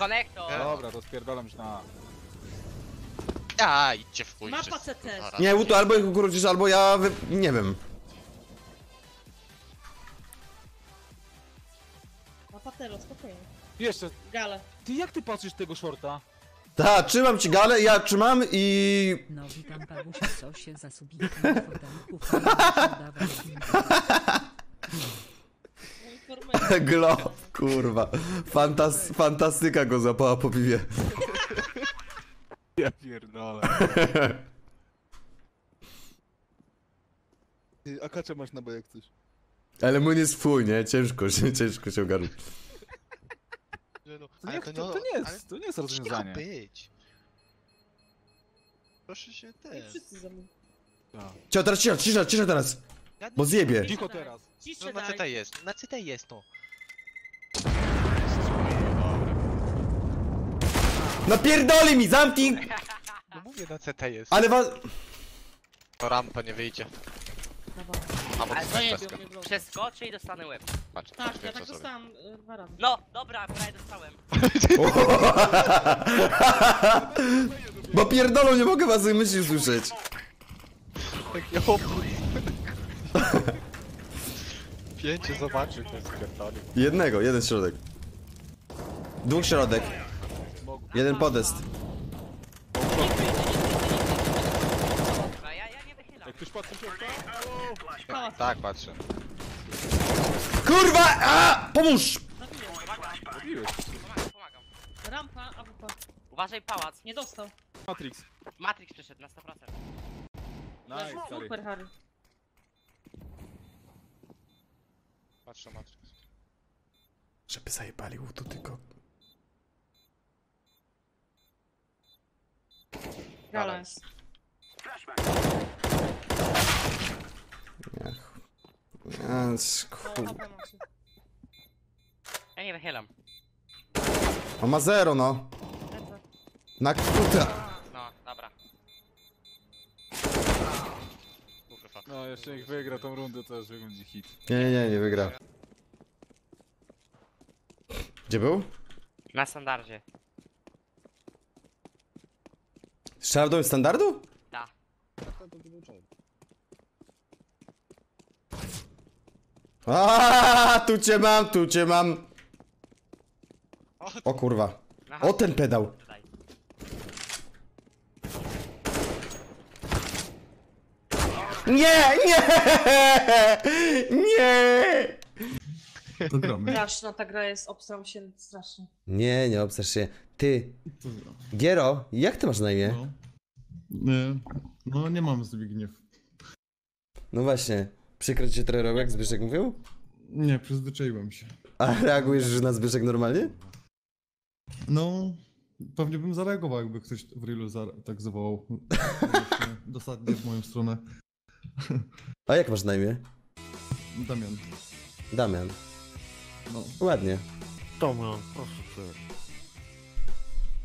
Konektor! Dobra, to spierdalam się na... A, idźcie w chuj. Mapa wszyscy, CT. kurwa, Nie, Łutu, albo ich ukrócisz, albo ja wy... nie wiem. Ma patero, spokojnie. Jeszcze, Gale. ty jak ty patrzysz tego shorta? Ta, trzymam ci galę, ja trzymam i... No witam Pawusia, co się za subiki na fotelku fajnie No informuję. Glo, kurwa. Fantas fantastyka go zapała po piwie. Ja pierdolę. Ty, akacze masz na B jak coś. Ale mu nie swój, nie? Ciężko się, ciężko się ogarnąć. Nie no, To nie, to, to, to nie ale jest, to nie jest cicho rozwiązanie. być. Proszę się I ten. wszyscy za mną. Tak. Cio, teraz cisza, cisza, cisza teraz. Bo zjebie. Cicho teraz. No na CT daj. jest, na CT jest to. Napierdoli mi, zamknij! No mówię, na CT jest. Ale was... To rampa nie wyjdzie. Dawaj. A bo Ale to nie. Przeskoczę i dostanę łeb. Patrz, Tak, ja wiem, tak co zrobię. dostałam y, dwa razy. No, dobra, prawie dostałem. Bo pierdolą, nie mogę was myśli słyszeć. Obrót. Pięciu zobaczył, to jest pierdolił. Jednego, jeden środek. Dwóch środek. Jeden podest. Dobra, ja, ja nie wychylam. Jak ktoś patrzy środka? Pałac. Tak, patrzę. Kurwa! A! Pomóż! Pomagam, pomagam. Rampa, AWP. Uważaj, pałac. Nie dostał. Matrix. Matrix przyszedł na 100%. Nice, stary. Super, Harry. Patrzę Matrix. Żeby zajebali tu tylko. Gala Dawaj. jest. A, No, kur... HP macie. Ja nie wychylam. On ma zero, no. Lecę. Na kuta. No, dobra. Kurwa. No, jeszcze jak wygra tą rundę, to już będzie hit. Nie, nie, nie, nie wygra. Gdzie był? Na standardzie. Strzelał standardu? Da. A, tu cię mam, tu cię mam. O kurwa. Aha. O ten pedał. Tutaj. Nie, nie! Nie! To gramy. Straszna ta gra jest, obstram się strasznie. Nie, nie obserz się. Ty, Giero, jak ty masz na imię? No. Nie, no nie mam Zbigniew. No właśnie, przykro ci się trochę robi, jak Zbyszek mówił? Nie, przyzwyczaiłem się. A reagujesz już na Zbyszek normalnie? No, pewnie bym zareagował, jakby ktoś w Reelu za- tak zawołał. Właśnie Dosadnie w moją stronę. A jak masz na imię? Damian. Damian. No. Ładnie. Damian, proszę cię.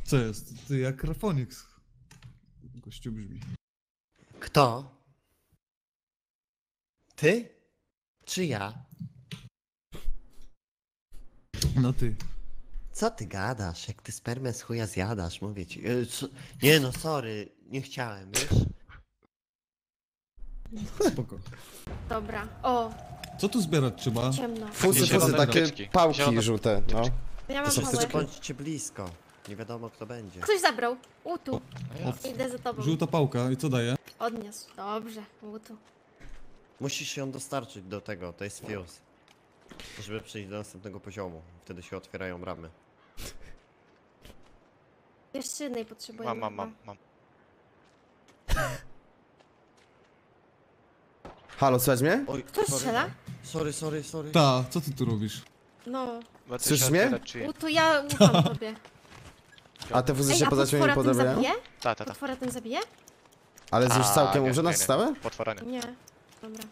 Co jest? Ty jak Rafonix. Gościu brzmi. Kto? Ty? Czy ja? No ty. Co ty gadasz? Jak ty spermę z chuja zjadasz, mówię ci. E, co? Nie no, sorry, nie chciałem, wiesz? Spoko. Dobra. O, Co tu zbierać trzeba? ciemno. Fusy, Zielone fusy, takie pałki Zielone- żółte, no. Ja mam są? Bądźcie blisko. Nie wiadomo kto będzie. Ktoś zabrał. Utu. O, Idę za tobą. żółta pałka i co daje? Odniósł. Dobrze. Utu. Musisz ją dostarczyć do tego, to jest fuse. Żeby przejść do następnego poziomu. Wtedy się otwierają bramy. Jeszcze jednej potrzebujemy. Mam, mam, mam, mam. Halo, słychać mnie? Oj, Kto sorry. strzela? Sorry, sorry, sorry. Ta, co ty tu robisz? No. Słyszysz mnie? Czy... Utu, ja ufam tobie. A te Ej, się a poza siebie nie potwora ten podobają? zabije? Ta, ta, ta. Potwora ten zabije? Ale już całkiem nie, umrze na nie, stałe? Potwora nie. Nie. Dobra.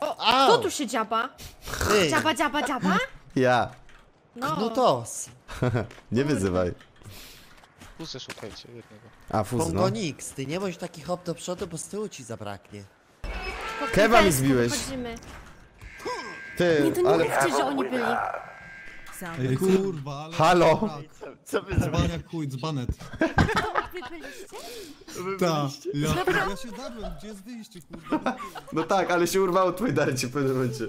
Au! Kto tu się dziaba? Ty! Dziaba, dziaba, dziaba? Ja. No. Knutos! Nie wyzywaj. Pusy szukajcie jednego. A, fuz, no. Pongonix, ty nie bądź taki hop do przodu, bo z tyłu ci zabraknie. Po Kewa mi zbiłeś. Ty, Nie, to nie ale... mówcie, że oni byli. Ej, kurwa, ale... Halo? Tak, Co wy Dzbaniak chuj, dzbanet. Wy byliście? Tak, ja, ja się zadłem, gdzie jest wyjście, kurwa? No tak, ale się urwało twój darcie w pewnym momencie.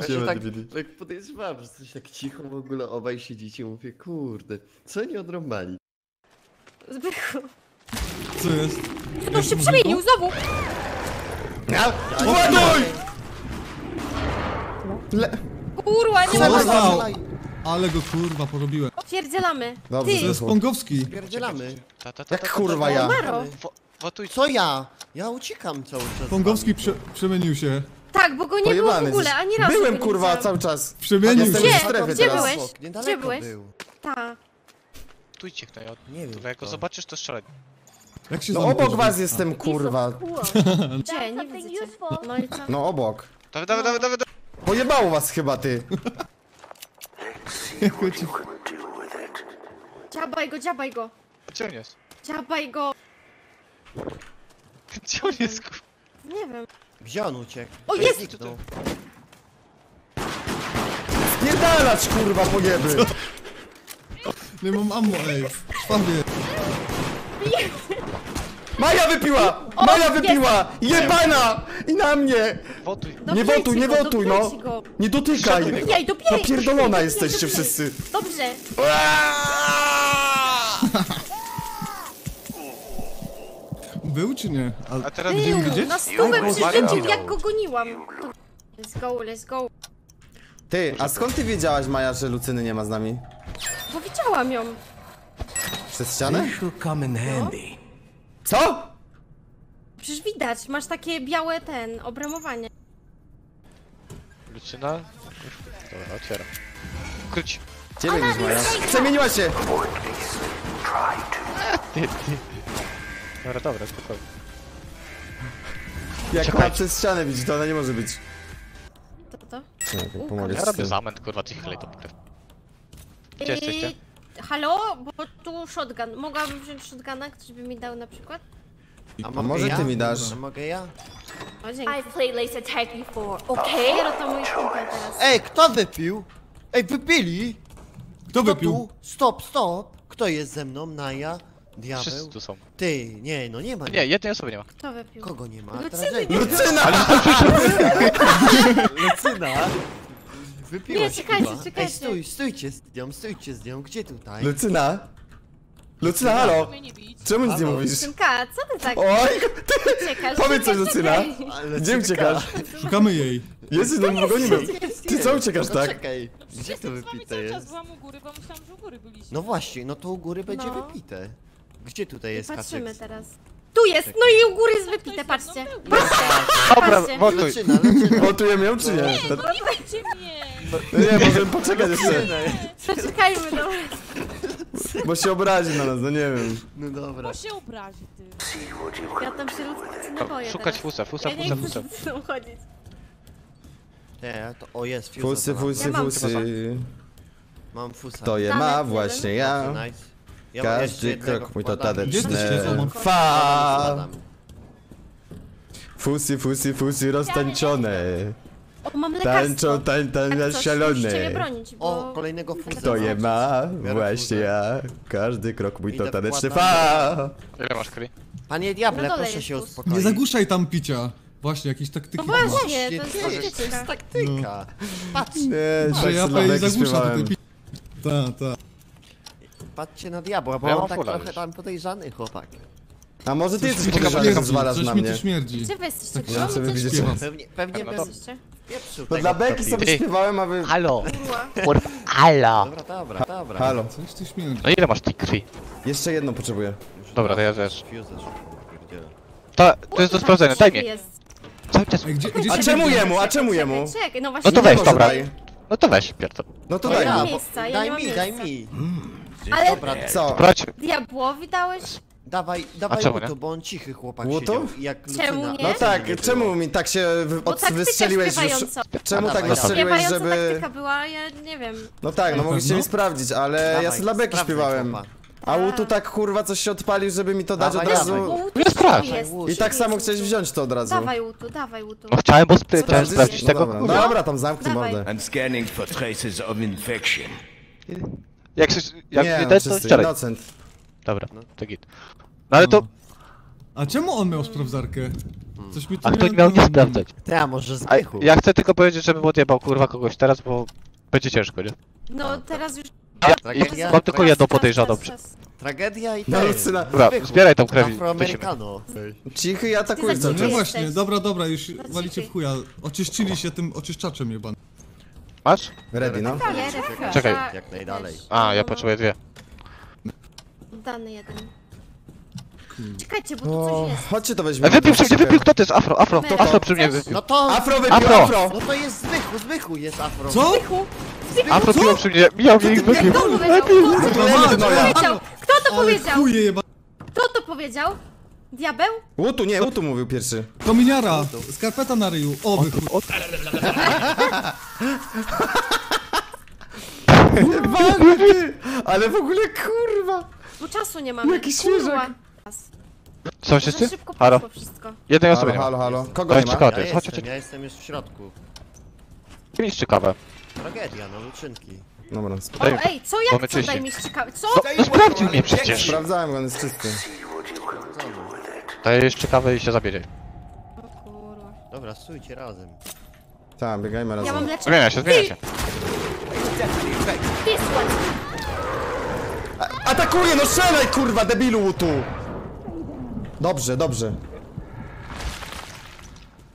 Ja się tak, tak podejrzewałem, że coś tak cicho w ogóle obaj siedzicie. Mówię, kurde, co oni odrąbali? Zbychu. Co jest? No się przemienił, znowu! Ładuj! Kurwa, nie ma Został. Ale go kurwa porobiłem. Pierdzielamy. Dobrze, To jest Zbychu. Pongowski. Pierdzielamy. Ta, ta, ta, Jak ta, ta, kurwa ta, ja? Maro. Wo-. Co ja? Ja uciekam cały czas. Pongowski prze, przemienił się. Tak, bo go nie było w Pojebany ogóle, ani razu Byłem go nie kurwa widziałam. cały czas. Przemienił Jestem się. w Gdzie? strefie Gdzie teraz. byłeś? Niedaleko Gdzie byłeś? był. Ta. Wotujcie ktoś. od- Nie wiem. To jak go kto. zobaczysz, to strzelaj. Jak się No obok was drzwi? jestem kurwa. Gdzie? Nie widzę cię. No i co? No obok. Dawaj, dawaj, dawaj, dawaj. dawaj. Pojebało was chyba ty. Jako ci- Dziabaj go, dziabaj go. Gdzie on jest? Dziabaj go. Gdzie on jest? kur- Nie wiem. Gdzie on uciekł? O, jest! Zniknął. Spierdalać kurwa po nieby. Nie mam ammo, ej. Maja wypiła! Maja wypiła! Jebana! I na mnie! Wotuj. Nie wotuj, nie go, wotuj, no! go. Nie dotykaj! Dobijaj. Napierdolona jesteście wszyscy. Dobrze. Był czy nie? A, A teraz Był, widzieć? na stówę go jak go goniłam. Let's go, let's go. Ty, a skąd ty wiedziałaś Maja, że Lucyny nie ma z nami? Bo widziałam ją. Przez ścianę? Co? Przecież widać, masz takie białe ten, obramowanie. Lucyna. Dobra, otwieram. Kryć. Gdzie biegniesz Maja? Przemieniła się! Dobra, dobra, spokojnie. Jak Czekaj. ma przez ścianę widzieć, to ona nie może być. To to? Czekaj, pomogę Ja ci z robię tym. zamęt, kurwa, tych chlej to potem. Gdzie jesteście? Halo? Bo tu shotgun. Mogłabym wziąć shotguna? Ktoś by mi dał na przykład? A A może ty mi dasz? A mogę ja? O, dzięki. I've played laser tag before, okay? Dopiero to mój kumpel teraz. Ej, kto wypił? Ej, wypili? Kto Kto wypił? tu? Stop, stop. Kto jest ze mną? Naja? Wszyscy Diabeł? tu są. Ty, nie, no nie ma. Nie, jednej osoby nie ma. Kto wypił? Kogo nie ma? Lucyny. Lucyna! Lucyna? Wypiła Nie, czekajcie, chyba. czekajcie. Ej, stój, stójcie z nią, stójcie z nią. Gdzie tutaj? Lucyna? Lucyna, halo! Czemu nic nie Halo? mówisz? Synka, co ty tak Oj! uciekasz? Powiedz coś, Lucyna! Ale Gdzie uciekasz? Szukamy jej. Jezu, no pogonimy. Ty co uciekasz no tak? Czekaj, gdzie to wypite jest? byłam u góry, bo myślałam, że u góry byliście. No właśnie, no to u góry będzie No. wypite. Gdzie tutaj jest Patrzymy teraz. Tu jest, no i u góry jest wypite, patrzcie. Patrzcie, Dobra, patrzcie. wotuj. Gotujemy ją czy nie? Nie będzie mnie! No nie, możemy poczekać jeszcze. Poczekajmy, no. Bo się obrazi na nas, no nie wiem. No dobra. Bo się obrazi, ty. Ja tam się ludzko nie boję Szukać teraz. fusa, fusa, Ja nie fusa, chcę fusa. z chodzić. Nie, to o jest fuse. Fusy, fusy, Ja mam fusy. Mam fusa. To je ma właśnie ja. Nice. Ja mam jeszcze Każdy jednego krok mój to wkładam. Gdzie tadeczne. jesteście, Zomon? Fa! Składam. Fusy, fusy, fusy roztańczone. O, mam lekarstwo. Tańczą, tań, tań, Jak coś, bronić, bo... O, kolejnego fusa. To je ma właśnie ja. Każdy krok mój to Idę taneczny wkładam. fa. Ile masz kry? Panie diable, Na dole proszę jest się uspokoić. Nie zagłuszaj tam picia. Właśnie, jakieś taktyki. No właśnie, Nie, to jest ty, to jest taktyczka. taktyka. Patrz, Nie, Że tak ja sobie pewnie leki zagłuszam śpiewałem. tutaj pi... Ta, ta. Patrzcie na diabła, bo Ja on tak trochę już. tam podejrzany chłopak. A może ty jesteś mi tu podejrzany, że śmierdzi, zwalasz coś na mi tu mnie? śmierdzi. Gdzie wy jesteście? Ja Gdzie sobie wy widzieć. Śpiewam. Pewnie, pewnie No jesteście? No tego dla beki sobie śpiewałem, a wy... Halo! Kurwa. Halo! Dobra, dobra, dobra. Halo. Coś tu śmierdzi. No ile masz tej krwi? Jeszcze jedno potrzebuję. Dobra, to ja też. To, to jest do sprawdzenia, daj mi. Jest. Cały czas. Ej, gdzie, gdzie A się czemu jemu, a czemu jemu? Czekaj, no właśnie No to weź, może. dobra. Daj. No to weź, pierdol. No to To daj. ja, mam bo- miejsca, ja daj nie mam mi, daj miejsca. mi. Ale- Dobra, Co? Brać. Diabłowi dałeś? dawaj, dawaj czemu mu nie? to, bo on cichy chłopak Łutu? siedział. i Jak Czemu Lucyna- nie? No tak, czemu mi tak się wy- Bo od, taktyka wystrzeliłeś już? śpiewająca. Czemu tak Dawaj, wystrzeliłeś, Śpiewająca żeby... taktyka była, ja nie wiem. No tak, no mogliście pewno? mi sprawdzić, ale ja Dawaj, sobie dla beki sprawdzaj śpiewałem. chłopa. A Łutu tak kurwa coś się odpalił, żeby mi to dać Dawaj, od dawaj. razu. Łutu, Nie sprawdź. jest? I tak samo chciałeś wziąć to od razu. Dawaj Łutu, dawaj Łutu. No chciałem, bo spry- chciałem Sprawdzić? sprawdzić No tego dobra, dobra, tam zamknij Dawaj. mordę. I'm scanning for traces of infection. Jak, się- jak Nie, nie, dać, to wczoraj. innocent. Dobra, to git. No ale to, A czemu on miał sprawdzarkę? Coś mi tu a ktoś miał nie sprawdzać. Ty, a może A Zbychu? ja chcę tylko powiedzieć, żeby odjebał kurwa kogoś teraz, bo będzie ciężko, nie? No teraz już... Ja, Tragedia? mam tylko jedną podejrzaną. czas, czas. Tragedia i No, ten. Lucyna. Dobra, Zbychu. zbieraj tą krew i lecimy. Afroamerykano. Cichy i atakuje Ty cały za No właśnie, dobra, dobra, już walicie w chuja. Oczyszczyli się tym oczyszczaczem jeban. Masz? Ready, no. Czekaj. Jak najdalej. A, ja No, potrzebuję dwie. Dany jeden. Czekajcie, bo tu O, coś jest. chodźcie to weźmiemy. E, wypił przy mnie, wypił, kto to jest? Afro, afro, Weź. afro przy mnie wypił. No to... Afro wypił, Afro. afro! No to jest Zbychu, Zbychu jest afro. Co? Zbychu! Afro piło przy mnie, miał mnie i wypił. Kto powiedział? Kto to No powiedział? Kto to powiedział? Kto to powiedział? Diabeł? Łutu, nie, Łutu mówił pierwszy. Kominiara, skarpeta na ryju. O, wy chuj. Walny ty! Ale w ogóle kurwa! Bo czasu nie mamy. Jaki Kurwa. świeżak. Są Za wszyscy? szybko Halo. poszło wszystko. Jednej osoby Halo, nie ma. halo, halo. Kogo nie ma? Ja Chodź, chodź, jestem, chodź. ja jestem już w środku. Mieliście kawę. Tragedia, no luczynki. Dobra, O, Daj- ej, co jak co daj mi szczykałe? Co? No, no sprawdził mnie przecież. sprawdzałem, on jest czysty. Daję jeszcze kawę i się zabierze. O kurwa. Dobra, stójcie razem. Tak, biegajmy Ja mam razem. leczenie. Zmienia się, zmienia się. Pisła. Atakuje, no strzelaj kurwa, debilu Łutu! Dobrze, dobrze.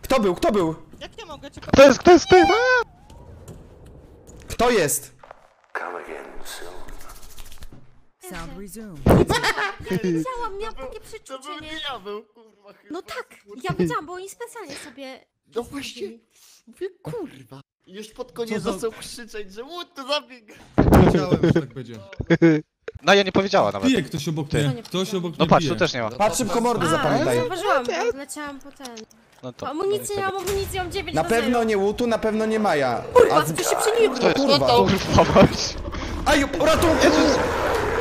Kto był, kto był? Jak nie mogę cię Kto jest, kto jest, kto jest? A! Kto jest? Sound resumed. Wiedziałam, miałam takie przeczucie, nie? ja był, kurwa, chyba. No tak, ja wiedziałam, bo oni specjalnie sobie... No właśnie, mówię, kurwa. I już pod koniec Co za- zaczął krzyczeć, że łód to zabieg. Wiedziałem, że tak będzie. No ja nie powiedziała nawet. Pije ktoś obok Ty. mnie. Ktoś obok mnie No patrz, pije. tu też nie ma. Patrz szybko mordy, A, zapamiętaj. zauważyłam, bo leciałam po ten. No to... Amunicję, ja mam amunicję, mam 9 Na pewno zero. nie Łutu, na pewno nie Maja. Kurwa, A z- to się przyniósł. To jest Kurwa. Kurwa, mać. Aj, ratunku!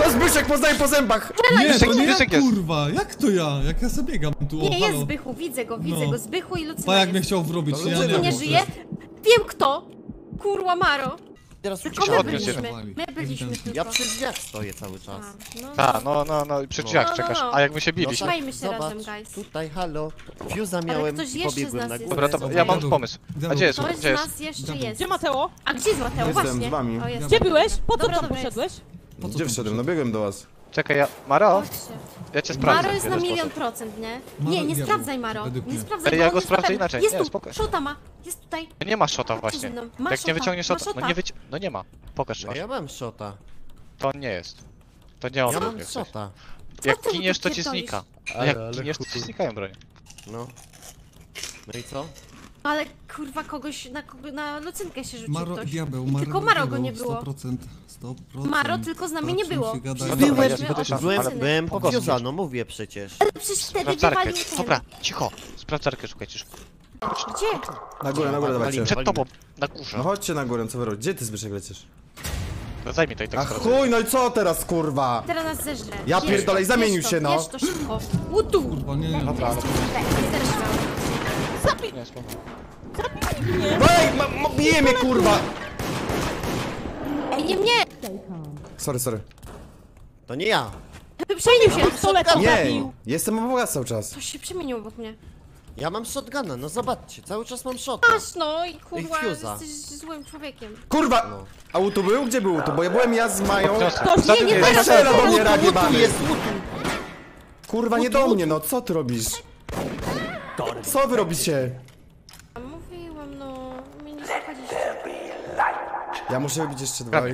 To Zbyszek, poznaję po zębach! Nie, to nie ja, kurwa. Jak to ja? Jak ja sobie biegam tu? O, Nie, jest halo. Zbychu, widzę go, widzę No. go. Zbychu i Lucyna Pa jak jest. mnie chciał wrobić, To ja Lucyna nie nie wiem. żyje? Wiem kto. Kurwa Maro. Teraz Tylko my Odniósł się. byliśmy. My byliśmy. Ja przy drzwiach stoję cały czas. A, no. A, no, no, no, przy drzwiach No, no, czekasz. no. A jak my się biliśmy? tak. Trzymajmy się zobacz, razem, guys. Tutaj, halo. Fuza miałem ktoś i jeszcze z pobiegłem nas na górę. Dobra, to ja mam pomysł. A gdzie jest? Ktoś Gdzie z jest? nas jeszcze Dobra. jest. Gdzie Mateo? A gdzie jest Mateo? Jestem Właśnie. z wami. O, jest. Gdzie byłeś? Po co Dobra, tam dobra, poszedłeś? Po co Gdzie tam wszedłem? No biegłem do was. Czekaj, ja... Maro, Chodźcie. ja cię sprawdzę. Maro jest na milion procent, nie? Maro Nie, nie diabeł, sprawdzaj Maro. Nie sprawdzaj, Ej, ja go jest sprawdzę inaczej. Jest Nie, tu, spoko. szota ma. Jest tutaj. Nie ma shota Chodźcie właśnie. ze mną. Ma Jak shota, nie wyciągniesz ma shota, no shota. nie wyci... No nie ma. Pokaż No ja mam shota. To on nie jest. To nie on Ja mam shota. Jak ty giniesz, to ci pierdolisz? znika. A Ale- jak ale giniesz, to ci znikają broń. No. No i co? Ale kurwa kogoś na, kogo, na lucynkę się rzucił Maro, ktoś. diabeł, I Maro, tylko Maro go diabeł, nie było. 100%, 100%. Maro tylko z nami nie Patrzę, było. się gada- No Byłem, ja Byłem, ale lucyny. byłem po no mówię przecież. Ale przecież wtedy Sprawdzarkę. wywalił ten. Dobra, cicho. Sprawdzarkę szukajcie. szybko. Gdzie? Na górę, na górę, dawajcie. Przed tobą, na górze. No chodźcie na górę, co wy robicie? Gdzie ty Zbyszek lecisz? No Zajmij to i tak A sprawdzę. chuj, no i co teraz, kurwa? Teraz nas zeżre. Ja Bierz pierdolę, i zamienił bierz to, się, no. Bierz to szybko. Łutu! Kurwa, nie, nie. Zerżnął. Nie, spoko. Ej, ma, ma, bije mnie, kurwa! Ej, nie mnie! Sorry, sorry. To nie ja. Przemienił się! Nie, zabił. jestem obok cały czas. Ktoś się przemienił obok mnie. Ja mam shotguna, no zobaczcie, cały czas mam shota. Aż no i kurwa, Ej, jesteś złym człowiekiem. Kurwa! No. A Łutu był? Gdzie był Łutu? Bo ja byłem ja z Mają. Ktoś Za nie, tym nie, jest. teraz Strzela do mnie, Łutu, ragiebany. Łutu jest, Łutu. Kurwa, nie do mnie, no co ty robisz? Co wy robicie? Mówiłam, no, mnie nie. Ja muszę robić jeszcze dwa i...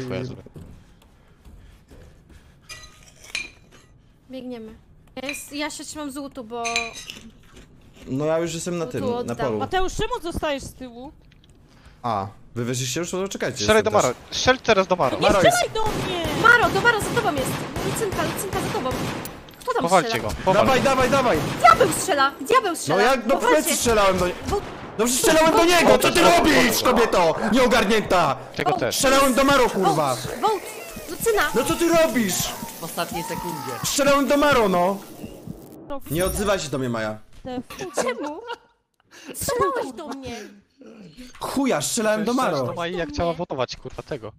Biegniemy. Ja, jest, ja się trzymam z łutu, bo... No ja już jestem na Tu tym, na oddam. polu. Mateusz, czemu zostajesz z tyłu? A, wy wyszliście już? No czekajcie. Strzelaj do jestem Maro. Strzel teraz do Maro. Nie Maro strzelaj do mnie! Maro, do Maro, za tobą jest! Lucynka, Lucynka za tobą. Kto tam Powalcie strzela? go. Powal. Dawaj, dawaj, dawaj! Diabeł strzela! Diabeł No strzela! ja do Powalcie. plecy strzelałem do... Bo- No przecież strzelałem do niego! Co ty robisz, kobieto? Nieogarnięta! Tego też. Strzelałem do Maro, kurwa! Wołt! Lucyna! No co ty robisz? W ostatniej sekundzie. Strzelałem do Maro, no! Nie odzywaj się do mnie, Maja. Czemu? Strzelałeś do mnie! Chuja, strzelałem do Maro. To Mai jak chciała wodować, kurwa, tego.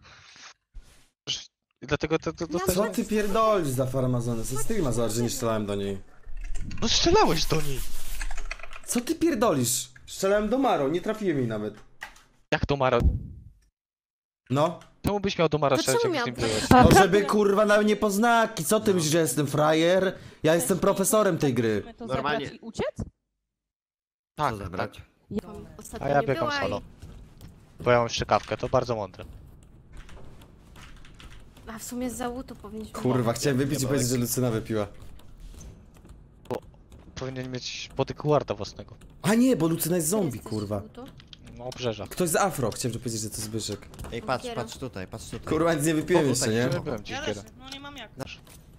I dlatego to, to, to, Co ty pierdolisz za farmazony? Co z ty ma zobacz, że nie strzelałem do niej? No strzelałeś do niej! Co ty pierdolisz? Strzelałem do Maro, nie trafiłem jej nawet. Jak do Mara? No. Czemu byś miał do Mara To strzelać, czemu jak z nim miałam- byłeś? No żeby kurwa na mnie poznaki. Co ty myślisz, że jestem frajer? Ja jestem profesorem tej gry. to Normalnie. zabrać i uciec? Tak, Co zabrać? Ostatnio A ja nie biegam była i- solo. Bo ja mam szczekawkę, to bardzo mądre. A w sumie za łutu powinniśmy... Kurwa, chciałem wypić i powiedzieć, że Lucyna wypiła. Powinien mieć bodyguarda własnego. A nie, bo Lucyna jest zombie, z kurwa. No obrzeża. Ktoś z Afro, chciałem tu powiedzieć, że to Zbyszek. Ej, patrz, patrz tutaj, patrz tutaj. Kurwa, nic nie wypiłem jeszcze, tak, nie? dziś kiedy. No nie mam jak.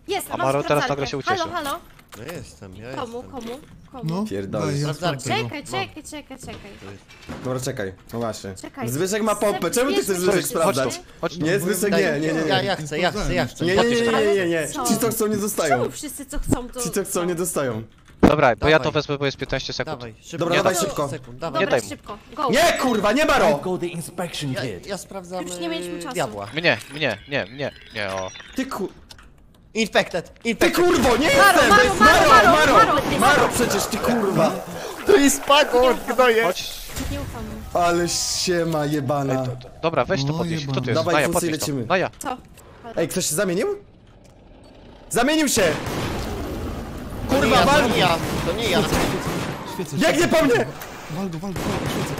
Jest, A Maro teraz nagle się ucieszy. Halo, halo? No jestem, ja Komu, jestem. komu, komu? No, Pierdolisz. daj, ja Sprawdzarkę. sprawdzę go. Czekaj, czekaj, czekaj, czekaj. Dobra, czekaj. No właśnie. Czekaj. Zbyszek ma pompę, czemu ty chcesz Zbyszek sprawdzać? wszyscy. Chodź tu. Nie, Zbyszek, nie, nie, nie, Ja, nie. ja chcę, ja chcę, ja chcę. Nie, nie, nie, nie, nie, nie. Ci, co chcą, nie dostają. Czemu wszyscy co chcą to... Ci, co chcą, nie dostają. Dobra, bo ja to Dawaj. wezmę, bo jest 15 sekund. Dawaj, szybko. Dobra, Nie dawaj szybko. Sekund, dawaj. Nie Dobra, daj mu. szybko, go. Nie, kurwa, nie Maro! Go the inspection Ja, kit. ja sprawdzam Już nie mieliśmy czasu. diabła. Mnie, mnie, nie, nie, nie, o. Ty ku... Infected, Ty infected. kurwo, nie Maro, jestem! To Maro, jest Maro, Maro, Maro, Maro! Maro, Maro przecież, ty kurwa! To jest pago, gnoje. Chodź. Nie ufam. Ale siema jebana. to, to, dobra, weź to No, podnieś. Kto to jest? Dawaj, Naja, fusy podnieś to. lecimy. Naja. Co? Ej, ktoś się zamienił? Zamienił się! To Kurwa, to wal! nie ja, to nie ja. Świecę, Jak nie po mnie! Wal go, wal go, wal go, świecę.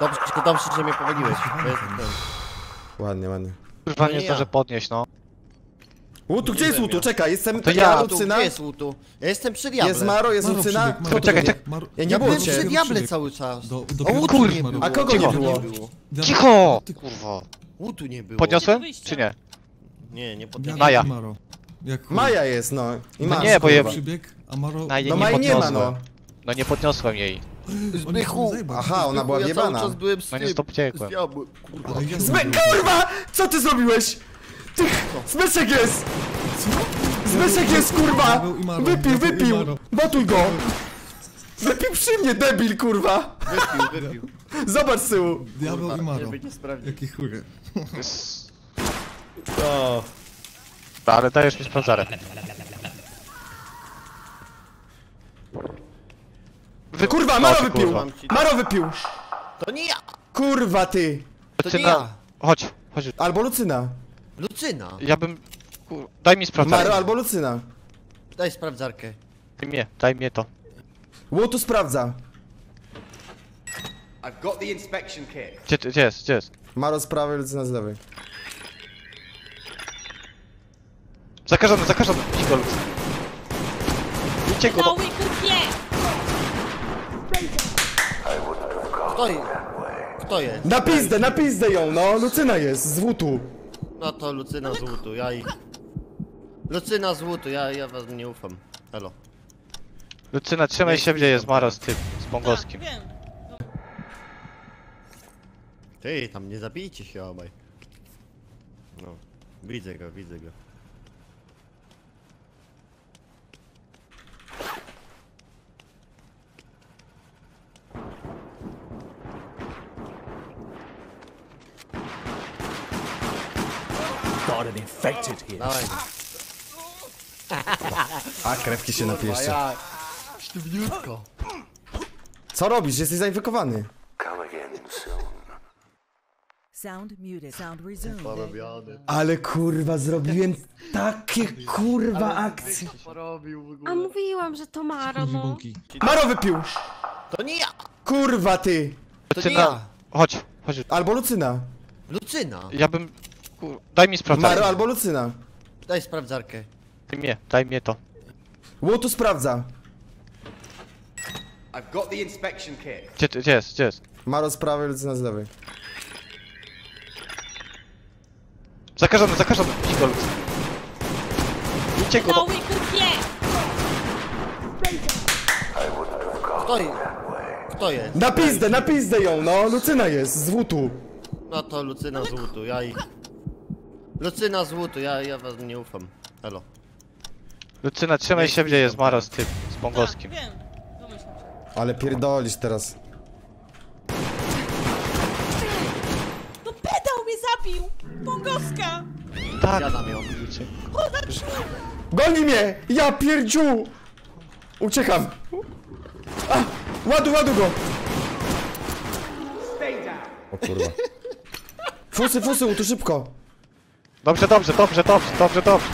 Dobrze, dobrze, że mnie. To jest ten. Ładnie, ładnie. Kurwa, To nie nie zdążę ja. podnieść, no. Łutu, gdzie jest Łutu? Czekaj, jestem To ja. Łutu, Lucyna. Gdzie jest Łutu? Ja jestem przy diable. Jest Maro, jest Lucyna. Czekaj, czekaj. Ja nie Ja było byłem przy diable cały czas. Do, do O, kur- już Maro A kogo było. nie było? Cicho! Ty, Kurwa. Łutu nie było. Podniosłem? Czy nie? Nie, nie podniosłem. Maja. Jak. Maja jest, no. I No nie, bo je- kurwa. Przybiegł, a Maro... No nie Maji nie ma, no. No nie podniosłem jej. Zbychu. Aha, ona była Ja cały wjebana. czas byłem z No nie tym, stopciekłem. z diabłem. Kurwa. Ale ja Zby... Kurwa! Co ty zrobiłeś? Ty... Zbyszek jest! Zbyszek jest, kurwa! Diabeł i Maro, Wypił, i wypił! Maro. Botuj go! Wypił przy mnie, debil, kurwa! Wypił, wypił. Zobacz z tyłu! Diabeł i Maro. Żeby nie sprawdzić. Jaki chuje. Jest- O. Ale dajesz mi sprawdzarę. Wy... Kurwa, Maro Chodź, wypił! kurwa. Maro wypił! To nie ja! Kurwa, ty! To nie Lucyna... Chodź, chodź. Albo Lucyna. Lucyna! Ja bym... kur- Daj mi sprawdzarę. Maro albo Lucyna. Daj sprawdzarkę. Daj mnie, daj mnie to. Łutu sprawdza. I've got the inspection kit. Gdzie, ty- gdzie jest, gdzie jest? Maro z prawej, Lucyna z lewej. Zakażony, zakażony. Idź go, Lucy. Idźcie go, no. Kto, je- kto jest? Na pizdę, na pizdę ją, no! Lucyna jest, z Wutu. No to Lucyna z łutu, ja, ja! Lucyna z łutu, ja, ja was nie ufam. Elo. Lucyna, trzymaj się, gdzie jest Maro z tym, z Tak, mongolskim. wiem. Ty, tam nie zabijcie się obaj. No, widzę go, widzę go. Infected here. Dawaj. A, krewki się napijesz. Ja, sztywniutko. Co robisz? Jesteś zainfekowany. Come again soon. Sound muted. Sound resumed. Porobiony. Ale kurwa, zrobiłem takie kurwa akcje. Porobił w A ogóle. mówiłam, że to Maro, no. Maro wypił! To nie ja! Kurwa, ty! To nie Lucyna, ja! chodź, chodź. Albo Lucyna. Lucyna! Ja bym... kur- Daj mi sprawdzarę. Maro albo Lucyna. Daj sprawdzarkę. Daj mnie, daj mnie to. Łutu sprawdza. I've got the inspection kit. Gdzie, gdzie jest, gdzie jest? Maro z prawej, Lucyna z lewej. Zakażony, zakażony. Idź go, Lucy. Idźcie go, no. łykupie! Kto, kto jest? Na pizdę, na pizdę ją, no! Lucyna jest, z Wutu. No to Lucyna z łutu, ja ich... Lucyna z łutu, ja, ja was nie ufam. Elo. Lucyna, trzymaj się, gdzie jest Maro z tym, z Tak, pongowskim. wiem. Domyślam się. Ale pierdolisz teraz. No pedał mnie zabił! Pongowska! Tak, Jadam ją. Goni mnie! Ja pierdziu! Uciekam! A! Ładu, ładu go! O kurwa. Fusy, fusy, tu szybko! Dobrze, dobrze, dobrze, dobrze, dobrze, dobrze.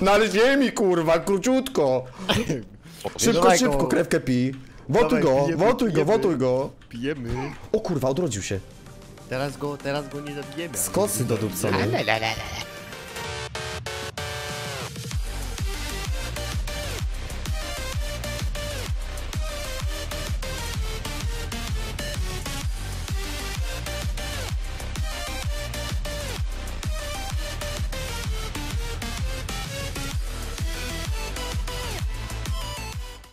Na ziemi, kurwa, króciutko! Szybko, szybko, krewkę pij. Wotuj go, pijemy, wotuj go, wotuj go. Pijemy. O kurwa, odrodził się. Teraz go, teraz go nie zabijemy. Skosy do dupcony.